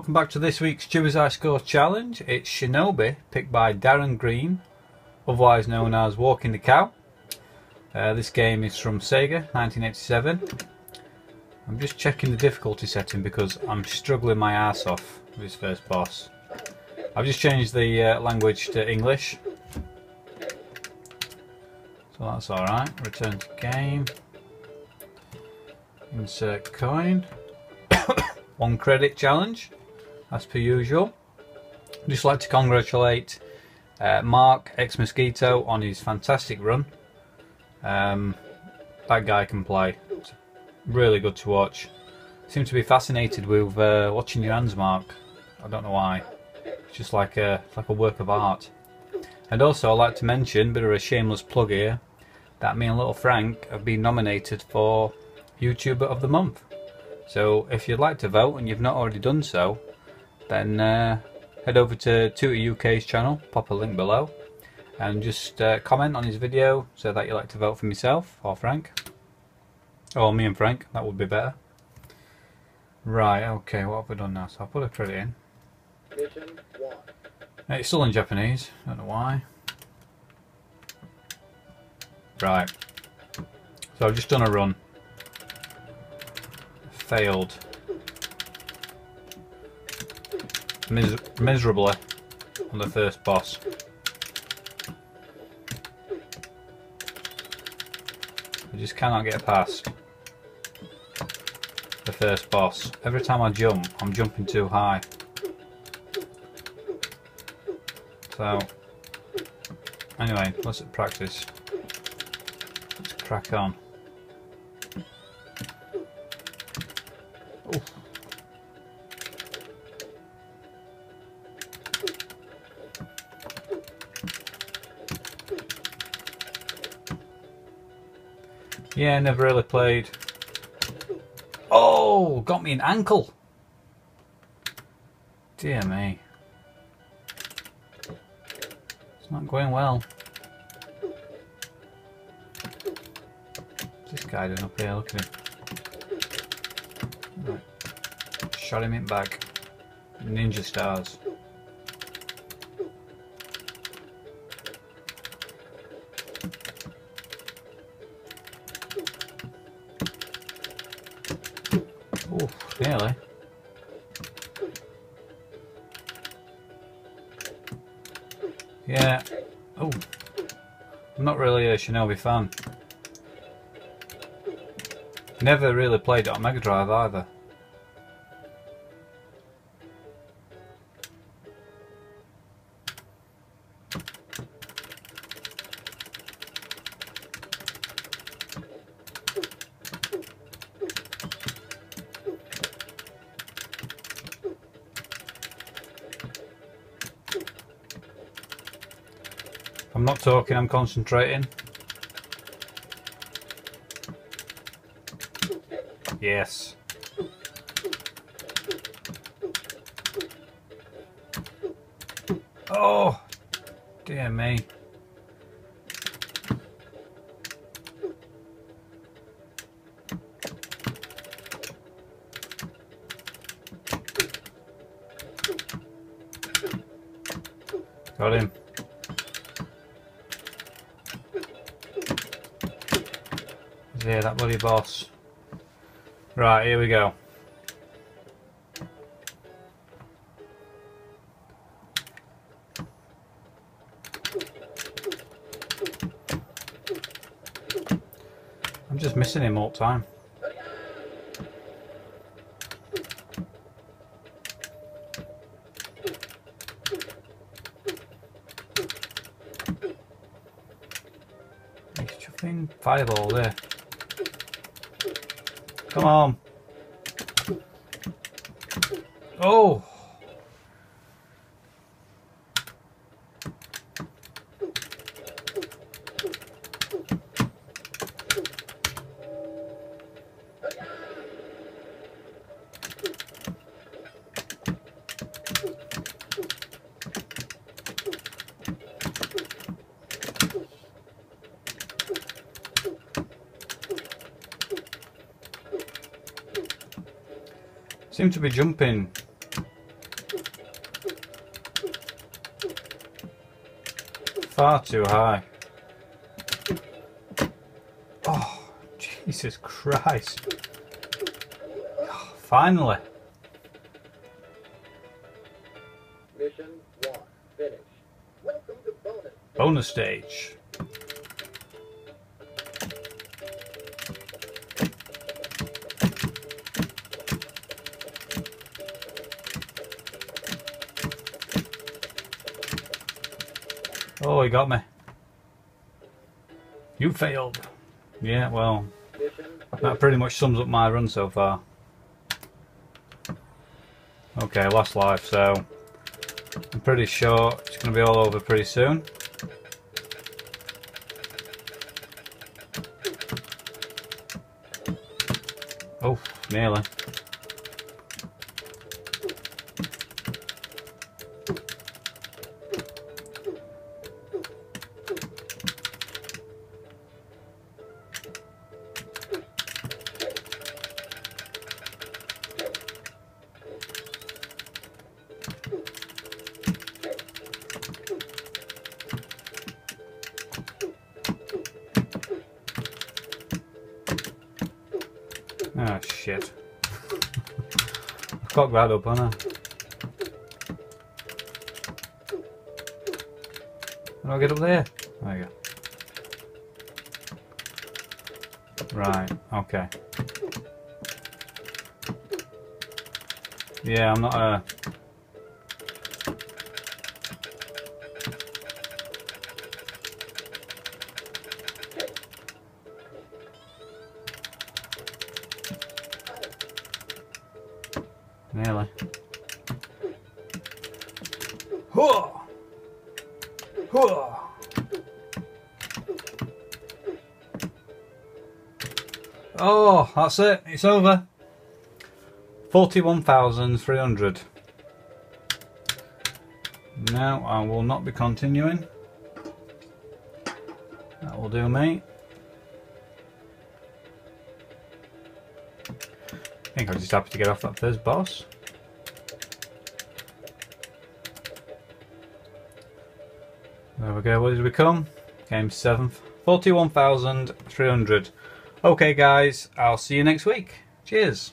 welcome back to this week's Tooty's High Score Challenge. It's Shinobi, picked by Darren Green, otherwise known as Walking the Cow. Uh, this game is from Sega, 1987. I'm just checking the difficulty setting because I'm struggling my ass off with this first boss. I've just changed the uh, language to English. So that's alright. Return to game. Insert coin. One credit challenge, as per usual. I'd just like to congratulate uh, Mark X Mosquito on his fantastic run. Um, that guy can play. It's really good to watch. Seem to be fascinated with uh, watching your hands, Mark. I don't know why. It's just like a like a work of art. And also, I'd like to mention, bit of a shameless plug here, that me and little Frank have been nominated for YouTuber of the Month. So if you'd like to vote and you've not already done so, then uh, head over to Tooty UK's channel, pop a link below, and just uh, comment on his video so that you like to vote for myself or Frank. Or me and Frank, that would be better. Right, okay, what have we done now? So I'll put a credit in. It's still in Japanese, I don't know why. Right. So I've just done a run failed mis miserably on the first boss. I just cannot get past the first boss. Every time I jump, I'm jumping too high. So, anyway, let's practice. Let's crack on. Yeah, never really played. Oh, got me an ankle. Dear me. It's not going well. This guy doing up here? Look at him. Right. Shot him in back. Ninja stars. Nearly. Yeah. Oh. I'm not really a Shinobi fan. Never really played it on Mega Drive either. I'm not talking, I'm concentrating. Yes. Oh, dear me. Got him. Yeah, that bloody boss. Right, here we go. I'm just missing him all the time. He's fireball there. Come on. Um. Oh. Seem to be jumping. Far too high. Oh, Jesus Christ. Oh, finally. Mission one, finish. Bonus stage. Oh, he got me. You failed. Yeah, well, that pretty much sums up my run so far. Okay, last life, so I'm pretty sure it's going to be all over pretty soon. Oh, nearly. Shit. Cock that up, I? How do I get up there? There you go. Right, okay. Yeah, I'm not uh Huh. Huh. Oh, that's it. It's over. 41,300. Now I will not be continuing. That will do me. I think I'm just happy to get off that first boss. There we go, what did we come? Came 7th. 41,300. Okay guys, I'll see you next week. Cheers.